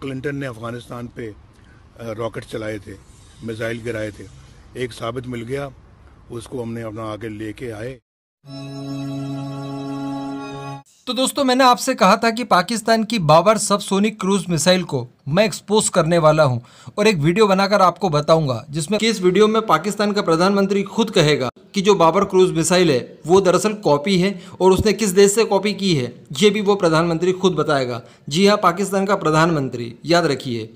Clinton ने अफ़गानिस्तान पे rocket चलाए थे, मिसाइल गिराए थे। एक साबित मिल गया, उसको हमने अपना आगे लेके आए। तो दोस्तों, मैंने आपसे कहा था कि पाकिस्तान की बाबर सबसोनिक क्रूज मिसाइल को मैं एक्सपोज करने वाला हूँ और एक वीडियो बनाकर आपको बताऊँगा, जिसमें इस वीडियो में पाकिस्तान का प्रधानमंत्री खुद कहेगा कि जो बाबर क्रूज मिसाइल है, वो दरअसल कॉपी है और उसने किस देश से कॉपी की है, ये भी वो प्रधानमंत्री खुद बताएगा। जी हाँ पाकिस्तान का प्रधानमंत्री, याद रखिए।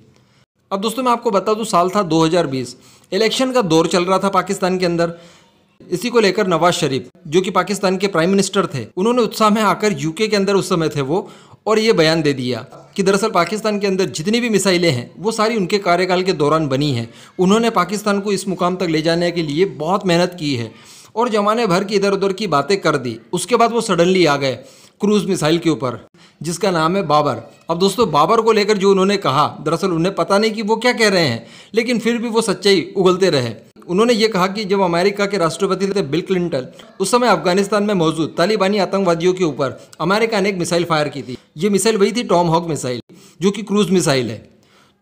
अब दोस्तों, मैं आपको बता दूँ, साल था 2020 इलेक्शन का दौर चल रहा था पाकिस्तान के अंदर। इसी को लेकर नवाज़ शरीफ, जो कि पाकिस्तान के प्राइम मिनिस्टर थे, उन्होंने उत्साह में आकर यूके के अंदर उस समय थे वो, और ये बयान दे दिया कि दरअसल पाकिस्तान के अंदर जितनी भी मिसाइलें हैं, वो सारी उनके कार्यकाल के दौरान बनी हैं। उन्होंने पाकिस्तान को इस मुकाम तक ले जाने के लिए बहुत मेहनत की है और जमाने भर की इधर उधर की बातें कर दी। उसके बाद वो सडनली आ गए क्रूज मिसाइल के ऊपर, जिसका नाम है बाबर। अब दोस्तों, बाबर को लेकर जो उन्होंने कहा, दरअसल उन्हें पता नहीं कि वो क्या कह रहे हैं, लेकिन फिर भी वो सच्चाई उगलते रहे। उन्होंने ये कहा कि जब अमेरिका के राष्ट्रपति थे बिल क्लिंटन, उस समय अफ़गानिस्तान में मौजूद तालिबानी आतंकवादियों के ऊपर अमेरिका ने एक मिसाइल फायर की थी। ये मिसाइल वही थी, टॉम हॉक मिसाइल, जो कि क्रूज मिसाइल है।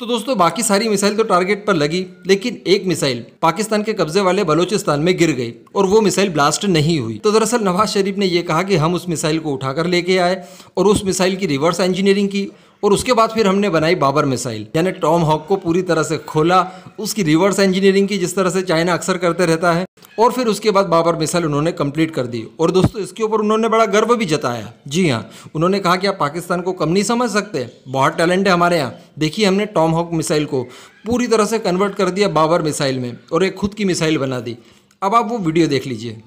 तो दोस्तों, बाकी सारी मिसाइल तो टारगेट पर लगी, लेकिन एक मिसाइल पाकिस्तान के कब्जे वाले बलोचिस्तान में गिर गई और वो मिसाइल ब्लास्ट नहीं हुई। तो दरअसल नवाज़ शरीफ ने यह कहा कि हम उस मिसाइल को उठाकर लेके आए और उस मिसाइल की रिवर्स इंजीनियरिंग की और उसके बाद फिर हमने बनाई बाबर मिसाइल, यानी टॉम हॉक को पूरी तरह से खोला, उसकी रिवर्स इंजीनियरिंग की जिस तरह से चाइना अक्सर करते रहता है, और फिर उसके बाद बाबर मिसाइल उन्होंने कंप्लीट कर दी। और दोस्तों, इसके ऊपर उन्होंने बड़ा गर्व भी जताया। जी हाँ उन्होंने कहा कि आप पाकिस्तान को कम नहीं समझ सकते, बहुत टैलेंट है हमारे यहाँ। देखिए, हमने टॉम हॉक मिसाइल को पूरी तरह से कन्वर्ट कर दिया बाबर मिसाइल में, और एक खुद की मिसाइल बना दी। अब आप वो वीडियो देख लीजिए।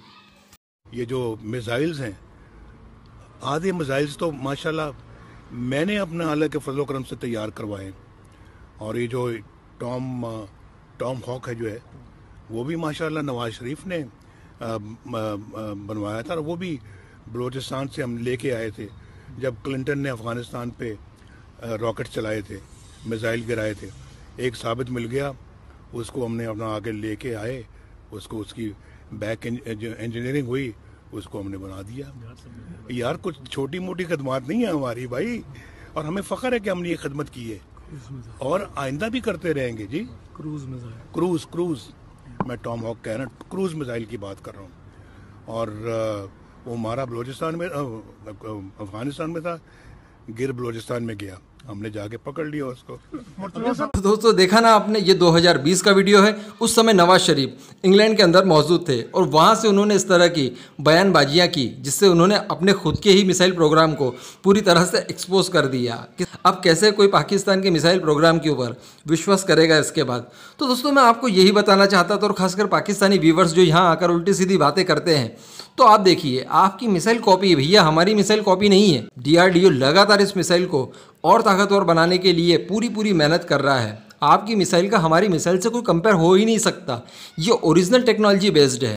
ये जो मिसाइल्स हैं, आधे मिसाइल्स तो माशाल्लाह मैंने अपने आला के फजल करम से तैयार करवाए और ये जो टॉम टॉम हॉक है जो है, वो भी माशाल्लाह नवाज़ शरीफ ने बनवाया था और वो भी बलूचिस्तान से हम लेके आए थे, जब क्लिंटन ने अफ़गानिस्तान पे रॉकेट चलाए थे, मिसाइल गिराए थे। एक साबित मिल गया, उसको हमने अपना आगे लेके आए, उसको उसकी बैक इंजीनियरिंग हुई उसको हमने बना दिया। यार कुछ छोटी मोटी खदमात नहीं है हमारी भाई? और हमें फ़ख्र है कि हमने ये खदमत की है। और आइंदा भी करते रहेंगे जी। Cruise missile cruise cruise. मैं टॉम हॉक कह रहा हूँ क्रूज मिसाइल की बात कर रहा हूँ। और वो हमारा बलोचिस्तान में अफ़गानिस्तान में था गिर बलोचिस्तान में गया। हमने जाके पकड़ लिया उसको। तो दोस्तों, देखा ना आपने, ये 2020 का वीडियो है। उस समय नवाज़ शरीफ इंग्लैंड के अंदर मौजूद थे और वहाँ से उन्होंने इस तरह की बयानबाजियाँ की, जिससे उन्होंने अपने खुद के ही मिसाइल प्रोग्राम को पूरी तरह से एक्सपोज कर दिया। अब कैसे कोई पाकिस्तान के मिसाइल प्रोग्राम के ऊपर विश्वास करेगा इसके बाद? तो दोस्तों, मैं आपको यही बताना चाहता था और खासकर पाकिस्तानी व्यूवर्स जो यहाँ आकर उल्टी सीधी बातें करते हैं। तो आप देखिए, आपकी मिसाइल कॉपी भैया, हमारी मिसाइल कॉपी नहीं है। डीआरडीओ लगातार इस मिसाइल को और ताकतवर बनाने के लिए पूरी पूरी मेहनत कर रहा है। आपकी मिसाइल का हमारी मिसाइल से कोई कंपेयर हो ही नहीं सकता। ये ओरिजिनल टेक्नोलॉजी बेस्ड है।